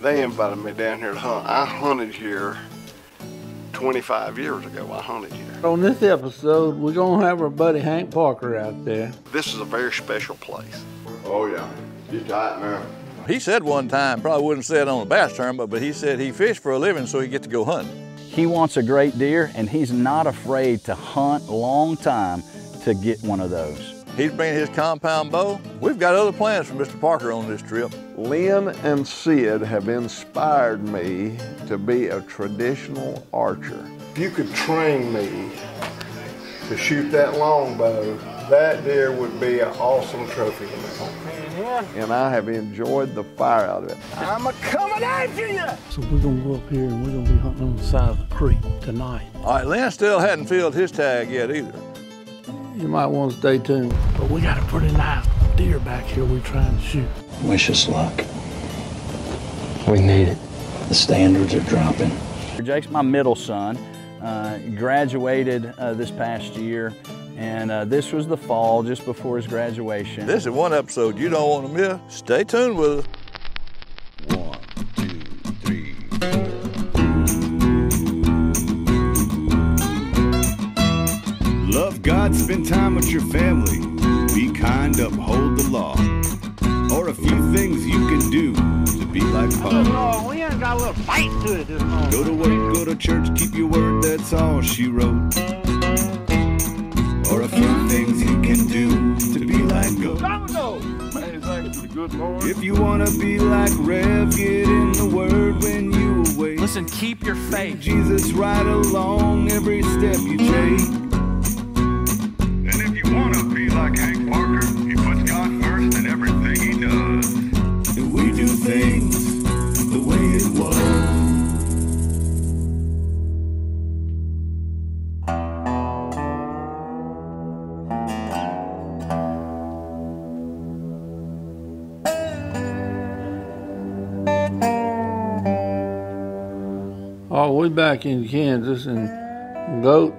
They invited me down here to hunt. I hunted here 25 years ago. I hunted here. On this episode, we're gonna have our buddy Hank Parker out there. This is a very special place. Oh yeah, you tight now. He said one time, probably wouldn't say it on a bass tournament, but he said he fished for a living so he get to go hunting. He wants a great deer and he's not afraid to hunt a long time to get one of those. He's bringing his compound bow. We've got other plans for Mr. Parker on this trip. Lynn and Sid have inspired me to be a traditional archer. If you could train me to shoot that longbow, that deer would be an awesome trophy to me. Mm-hmm. And I have enjoyed the fire out of it. I'm a coming after you! So we're gonna go up here and we're gonna be hunting on the side of the creek tonight. All right, Lynn still hadn't filled his tag yet either. You might want to stay tuned. But we got a pretty nice deer back here we're trying to shoot. Wish us luck. We need it. The standards are dropping. Jake's my middle son. Uh, graduated uh, this past year, and uh, this was the fall just before his graduation. This is one episode you don't want to miss. Stay tuned with us. Love God, spend time with your family. Be kind, uphold the law. Or a few things you can do to be like Paul. Oh, we ain't got a little fight to it this morning. Go to work, go to church, keep your word, that's all she wrote. Or a few things you can do to be like God. If you wanna be like Rev, get in the word when you awake. Listen, keep your faith. Jesus right along every step you take. Hank Parker, he puts God first in everything he does. And we do things the way it was. Oh, we back in Kansas and Goat,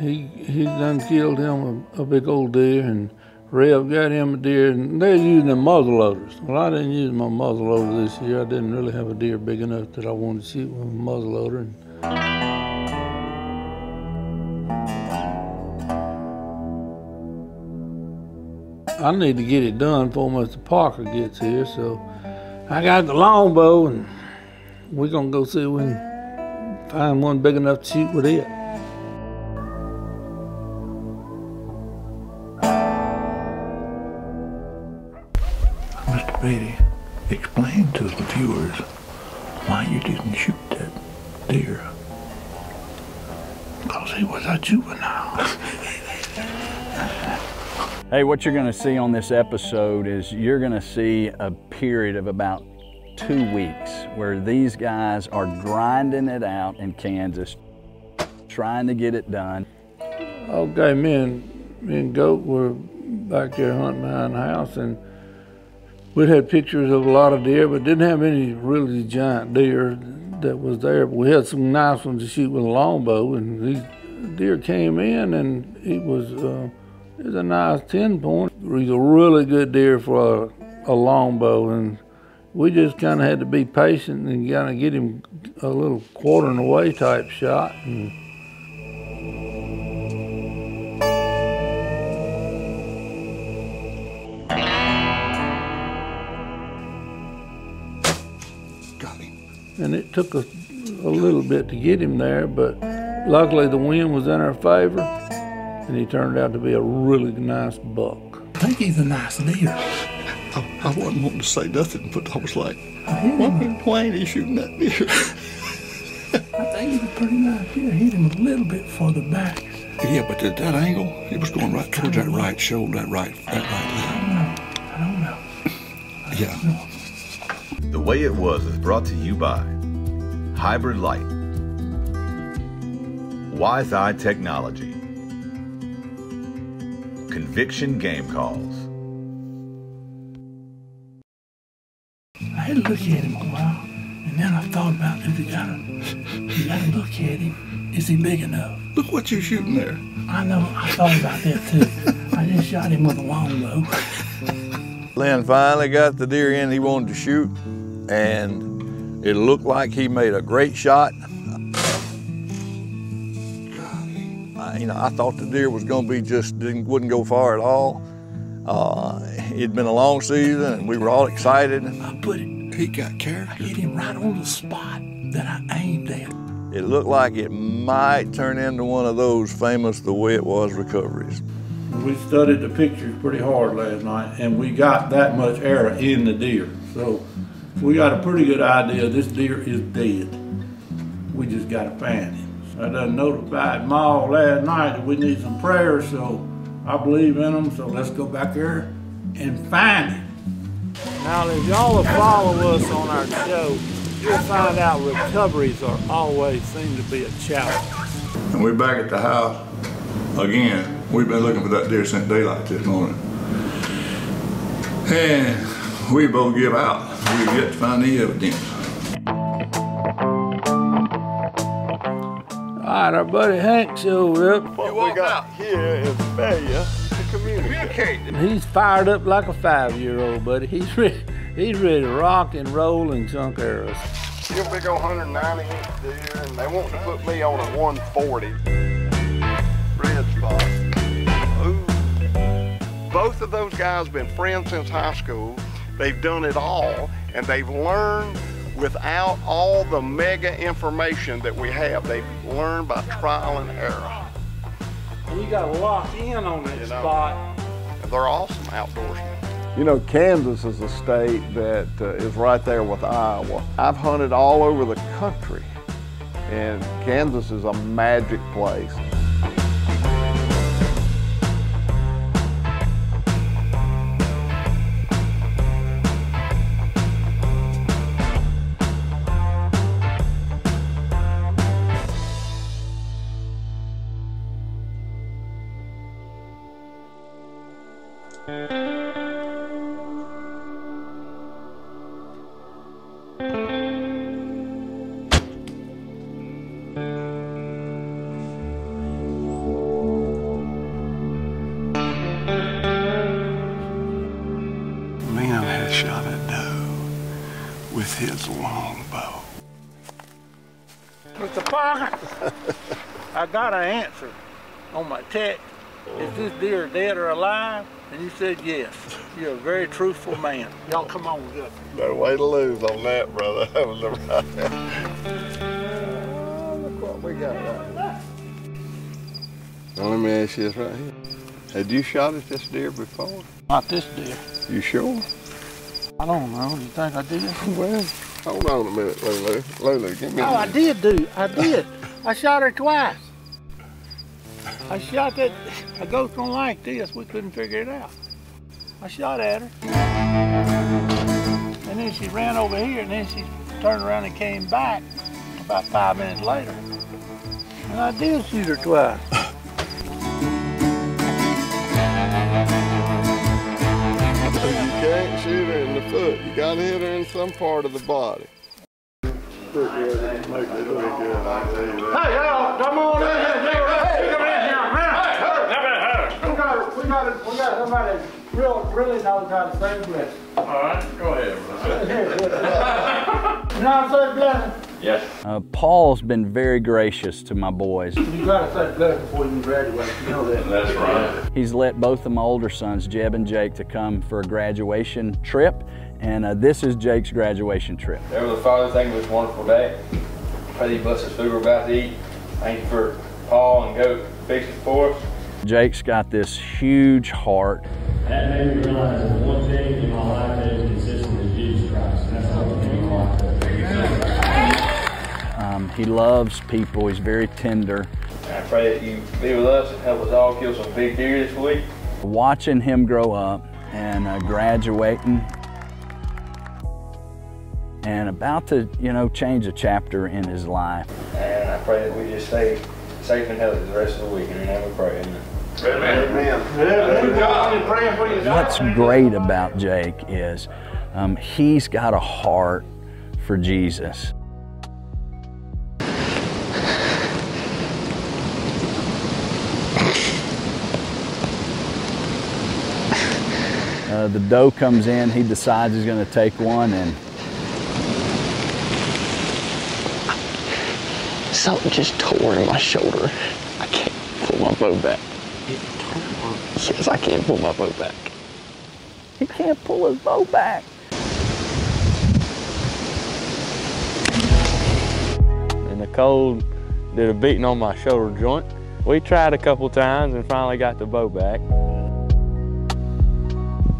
he he done killed him a, a big old deer and Rev got him a deer and they're using the muzzle loaders. Well, I didn't use my muzzle loader this year. I didn't really have a deer big enough that I wanted to shoot with a muzzle loader. And I need to get it done before Mr. Parker gets here, so I got the longbow and we're gonna go see if we can find one big enough to shoot with it. Hey, what you're going to see on this episode is you're going to see a period of about two weeks where these guys are grinding it out in Kansas, trying to get it done. Okay, me and me and Goat were back there hunting behind the house, and we'd had pictures of a lot of deer, but didn't have any really giant deer that was there. But we had some nice ones to shoot with a longbow, and these deer came in, and it was uh, it was a nice ten point. He's a really good deer for a, a longbow, and we just kind of had to be patient and kind of get him a little quartering away type shot. And, Got him. and it took us a little bit to get him there, but luckily the wind was in our favor, and he turned out to be a really nice buck. I think he's a nice deer. I, I wasn't wanting to say nothing, but I was like, why, why ain't he shooting that deer? I think he's a pretty nice deer. Hit him a little bit further back. yeah, but at that angle, it was going right towards that right shoulder, that right, that right I don't know. leg. Yeah. The Way It Was is brought to you by Hybrid Light, Wise Eye Technology, Conviction Game Calls. I had to look at him a while, and then I thought about if you gotta, you gotta look at him. Is he big enough? Look what you're shooting there. I know. I thought about that too. I just shot him with a longbow. Lynn finally got the deer in he wanted to shoot, and It looked like he made a great shot. I, you know, I thought the deer was going to be just didn't, wouldn't go far at all. Uh, it'd been a long season, and we were all excited. I put it. He got character. I hit him right on the spot that I aimed at. It looked like it might turn into one of those famous "the way it was" recoveries. We studied the pictures pretty hard last night, and we got that much error in the deer. So we got a pretty good idea this deer is dead. We just got to find him. I done notified Ma last night that we need some prayers, so I believe in them. So let's go back there and find him. Now, if y'all will follow us on our show, you'll find out recoveries are always seem to be a challenge. And we're back at the house again. We've been looking for that deer since daylight this morning. And we both give out. We've yet to find the evidence. All right, our buddy Hank showed up. What we got here is failure to communicate. And he's fired up like a five-year-old, buddy. He's ready, he's ready to rock and roll and chunk arrows. Real big old 190 inch deer, and they want to put me on a 140 red spot. Ooh. Both of those guys been friends since high school. They've done it all, and they've learned without all the mega information that we have. They've learned by trial and error. And You got to lock in on that You know. spot. And they're awesome outdoorsmen. You know, Kansas is a state that uh, is right there with Iowa. I've hunted all over the country, and Kansas is a magic place. With his longbow. Mr. Parker, I got an answer on my text. Is this deer dead or alive? And you said yes. You're a very truthful man. Y'all come on with us. No way to lose on that, brother. That was the right. Oh, look what we got right. Now, let me ask you this right here. Had you shot at this deer before? Not this deer. You sure? I don't know. You think I did? Well, hold on a minute, Lulu. Lulu, give me Oh, I did do. I did. I shot her twice. I shot that. A ghost don't like this. We couldn't figure it out. I shot at her. And then she ran over here, and then she turned around and came back about five minutes later. And I did shoot her twice. Her foot. You gotta hit her in some part of the body. Hey, y'all, come on in here. Hey, come in here, man. We got, we got, we got somebody real, really knows how to say blessing. All right, go ahead. You know how to say blessing? Uh, Paul's been very gracious to my boys. You gotta say blessing before you graduate. You know that. That's right. He's let both of my older sons, Jeb and Jake, to come for a graduation trip, and uh, this is Jake's graduation trip. Heavenly Father, thank you for this wonderful day. Pray that you bless this food we're about to eat. Thank you for Paul and Goat fixing it for us. Jake's got this huge heart. That made me realize that one thing in my life that is consistent is Jesus Christ. And that's the only thing in my life Um, he loves people. He's very tender. I pray that you be with us and help us all kill some big deer this week. Watching him grow up and uh, graduating and about to, you know, change a chapter in his life. And I pray that we just stay safe and healthy the rest of the week. In your name we pray. Amen. What's great about Jake is um, he's got a heart for Jesus. Uh, the dough comes in, he decides he's going to take one, and Something just tore in my shoulder. I can't pull my bow back. Yes, I can't pull my bow back. He can't pull his bow back. and the cold did a beating on my shoulder joint. We tried a couple times and finally got the bow back.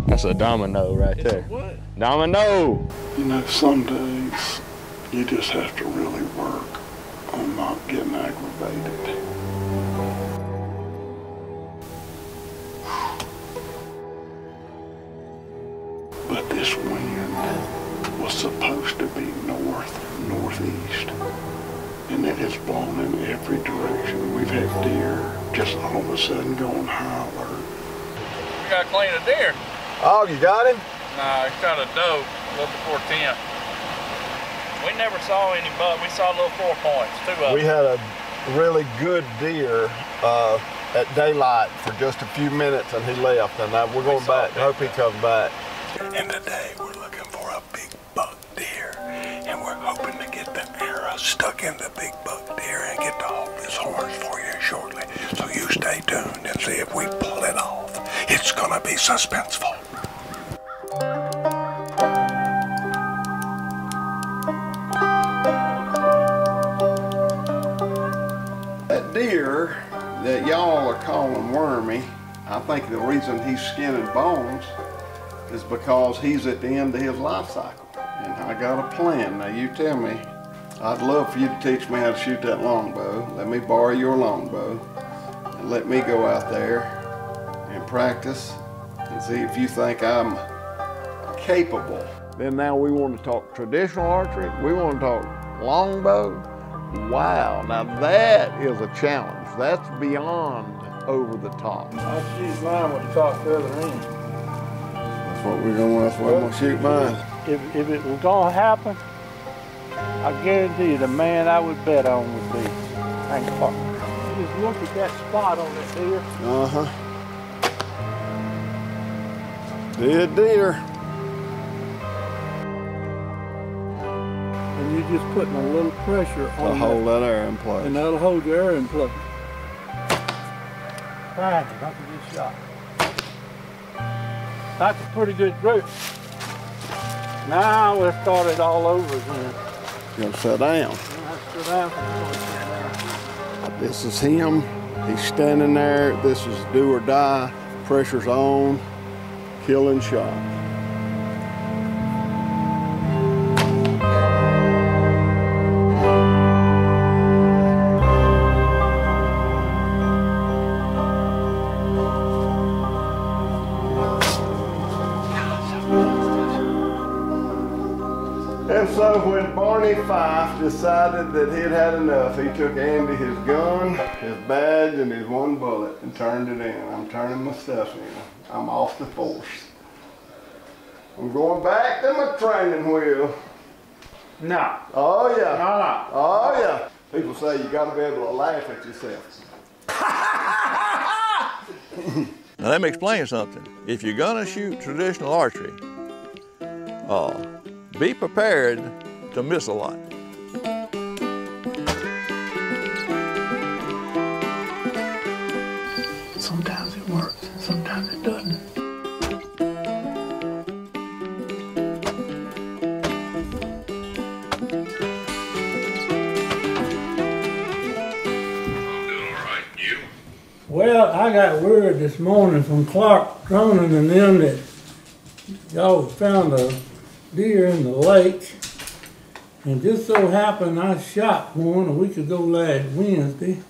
That's a domino right there. What? Domino! You know, some days you just have to really work on not getting aggravated. But this wind was supposed to be north, northeast. And it has blown in every direction. We've had deer just all of a sudden going high alert. We gotta clean a deer. Oh, you got him? Nah, it's got a doe, a little before 10. We never saw any buck. We saw a little four points, two of them. We had a really good deer uh, at daylight for just a few minutes and he left. And uh, we're going back. Hope he comes back. And today we're looking for a big buck deer. And we're hoping to get the arrow stuck in the big buck deer and get to hold his horns for you shortly. So you stay tuned and see if we pull it off. It's gonna be suspenseful. Y'all are calling wormy, I think the reason he's skin and bones is because he's at the end of his life cycle. And I got a plan. Now you tell me, I'd love for you to teach me how to shoot that longbow. Let me borrow your longbow and let me go out there and practice and see if you think I'm capable. Then now we want to talk traditional archery. We want to talk longbow. Wow, now that is a challenge. That's beyond over the top. I shoot mine with the top feather in. That's what we're going. That's what I'm gonna shoot mine. If, if it was gonna happen, I guarantee you the man I would bet on would be Hank Parker. Just look at that spot on that deer. Uh huh. Dead deer. And you're just putting a little pressure To on hold that air in place. And that'll hold your air in place. That's a good shot. That's a pretty good group. Now let's start it all over again. Gotta sit down. Sit down. This is him. He's standing there. This is do or die. Pressure's on. Killing shot. Took Andy his gun, his badge, and his one bullet and turned it in. I'm turning my stuff in. I'm off the force. I'm going back to my training wheel. No. Oh yeah. No, no. Oh yeah. People say you gotta be able to laugh at yourself. Now let me explain something. If you're gonna shoot traditional archery, uh, be prepared to miss a lot. Well, I got word this morning from Clark Cronin and them that y'all found a deer in the lake. And just so happened I shot one a week ago last Wednesday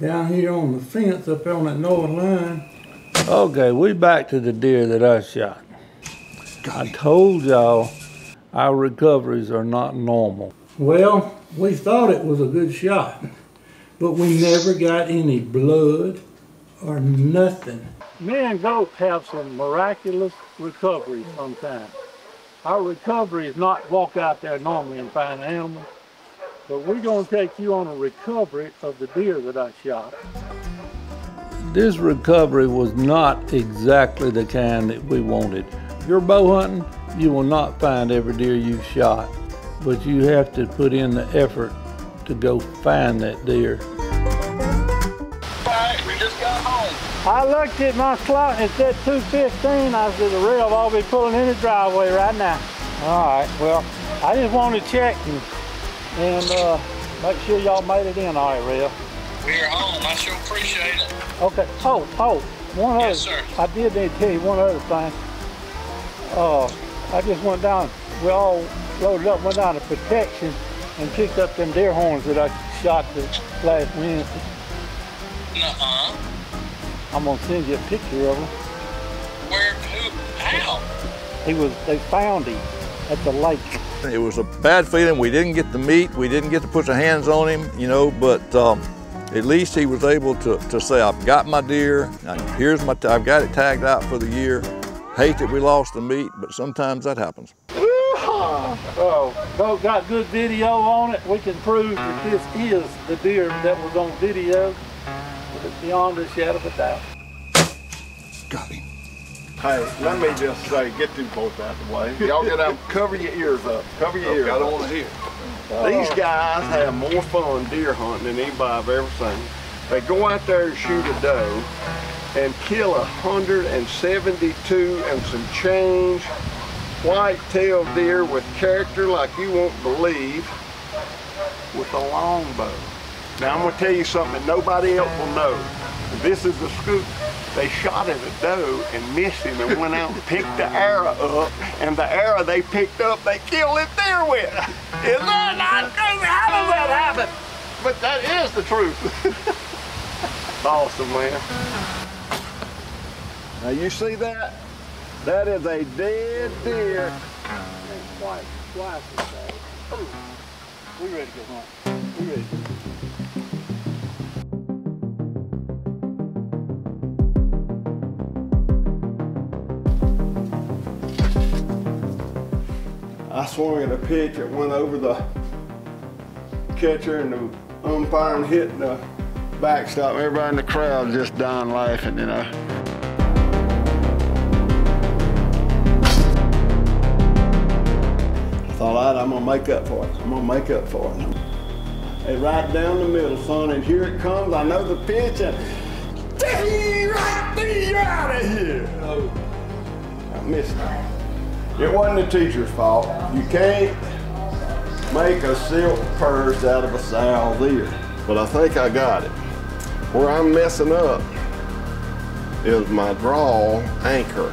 down here on the fence up on that north line. Okay, we back to the deer that I shot. I told y'all our recoveries are not normal. Well, we thought it was a good shot, but we never got any blood or nothing. Me and goats have some miraculous recoveries sometimes. Our recovery is not walk out there normally and find an animal, but we're going to take you on a recovery of the deer that I shot. This recovery was not exactly the kind that we wanted. If you're bow hunting, you will not find every deer you've shot, but you have to put in the effort to go find that deer. Right, we just got home. I looked at my clock, and it said 2.15. I said, the rev, I'll be pulling in the driveway right now. All right, well, I just wanted to check and, and uh, make sure y'all made it in all right, Rev. We're home. I sure appreciate it. Okay, oh, oh, one Yes, other, sir. I did need to tell you one other thing. Uh, I just went down, we all loaded up, went down to protection and picked up them deer horns that I shot the last Wednesday. Nuh-uh. I'm gonna send you a picture of him. Where, who, how? He was, they found him at the lake. It was a bad feeling. We didn't get the meat. We didn't get to put our hands on him, you know, but um, at least he was able to, to say, I've got my deer. Here's my, I've got it tagged out for the year. Hate that we lost the meat, but sometimes that happens. Oh, Bo got good video on it. We can prove that this is the deer that was on video. It's beyond a shadow of a doubt. Hey, let me just say, get these both out of the way. Y'all get out, cover your ears up. Cover your ears. I don't want to hear. Uh, these guys have more fun deer hunting than anybody I've ever seen. They go out there and shoot a doe and kill a 172 and some change white-tailed deer with character like you won't believe with a longbow. Now I'm gonna tell you something nobody else will know. This is the scoop. They shot at a doe and missed him and went out and picked the arrow up. And the arrow they picked up, they killed it there with. Is that not crazy? How does that happen? But that is the truth. awesome, man. Now you see that? That is a dead deer. Twice, twice. We ready to go hunt. We ready. I swung at a pitch that went over the catcher and the umpire and hit the backstop. Everybody in the crowd just dying laughing, you know. Right, I'm gonna make up for it. I'm gonna make up for it. Hey, right down the middle, son, and here it comes. I know the pitch, and right there, you're out of here. Oh, I missed it. It wasn't the teacher's fault. You can't make a silk purse out of a sow's ear. But I think I got it. Where I'm messing up is my draw anchor.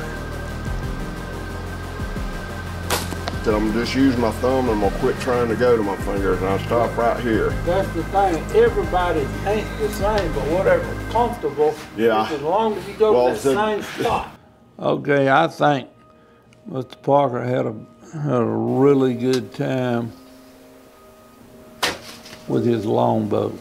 So I'm just use my thumb and I'm gonna quit trying to go to my fingers and I'll stop right here. That's the thing. Everybody ain't the same, but whatever comfortable. Yeah. As long as you go Well, to the- same spot. Okay, I think Mr. Parker had a had a really good time with his longbow.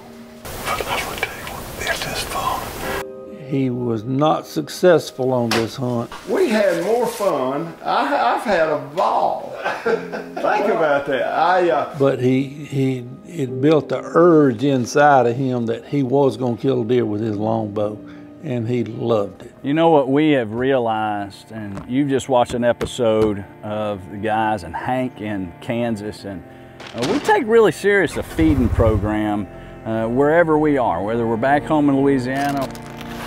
He was not successful on this hunt. We had more fun. I, I've had a ball. Think about that. I uh, But he he it built the urge inside of him that he was gonna kill a deer with his longbow, and he loved it. You know what we have realized, and you've just watched an episode of the guys and Hank in Kansas, and uh, we take really serious a feeding program uh, wherever we are, whether we're back home in Louisiana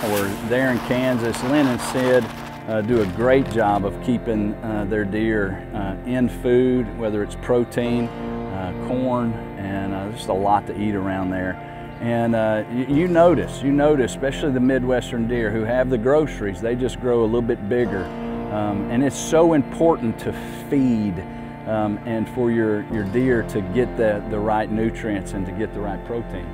or there in Kansas. Lynn and Sid uh, do a great job of keeping uh, their deer uh, in food, whether it's protein, uh, corn, and uh, just a lot to eat around there. And you, you notice, you notice, especially the Midwestern deer who have the groceries, they just grow a little bit bigger. Um, and it's so important to feed um, and for your, your deer to get the, the right nutrients and to get the right protein.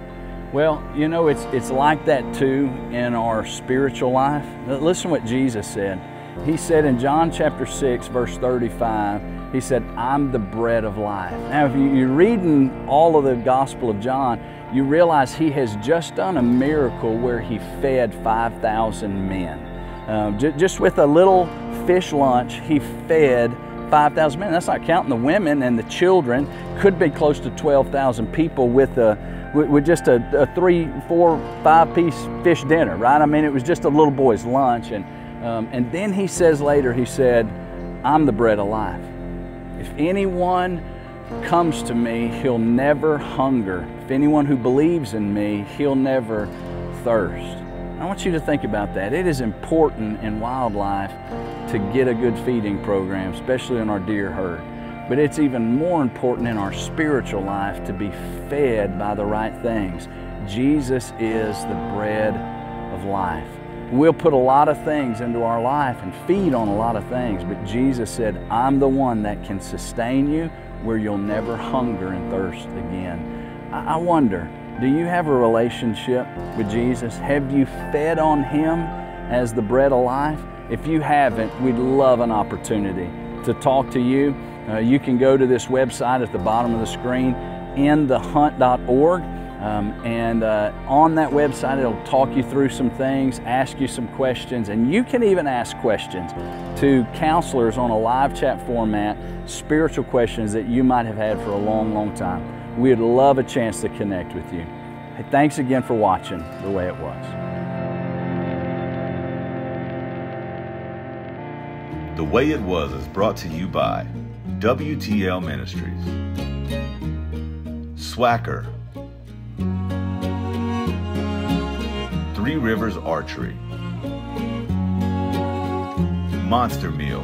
Well, you know, it's, it's like that too in our spiritual life. Listen what Jesus said. He said in John chapter 6, verse 35, He said, I'm the bread of life. Now, if you- you're reading all of the Gospel of John, you realize He has just done a miracle where He fed 5,000 men. Uh, ju- just with a little fish lunch, He fed 5,000 men. That's not counting the women and the children. Could be close to 12,000 people with a with, with just a, a three, four, five piece fish dinner, right? I mean, it was just a little boy's lunch. And, um, and then he says later, he said, I'm the bread of life. If anyone comes to me, he'll never hunger. If anyone who believes in me, he'll never thirst. I want you to think about that. It is important in wildlife to get a good feeding program, especially in our deer herd. But it's even more important in our spiritual life to be fed by the right things. Jesus is the bread of life. We'll put a lot of things into our life and feed on a lot of things, but Jesus said, I'm the one that can sustain you where you'll never hunger and thirst again. I wonder, do you have a relationship with Jesus? Have you fed on Him as the bread of life? If you haven't, we'd love an opportunity to talk to you. Uh, you can go to this website at the bottom of the screen, inthehunt.org. Um, and uh, on that website, it'll talk you through some things, ask you some questions, and you can even ask questions to counselors on a live chat format, spiritual questions that you might have had for a long, long time. We'd love a chance to connect with you. Hey, thanks again for watching The Way It Was. The Way It Was is brought to you by WTL Ministries, Swhacker, Three Rivers Archery, Monster Meal,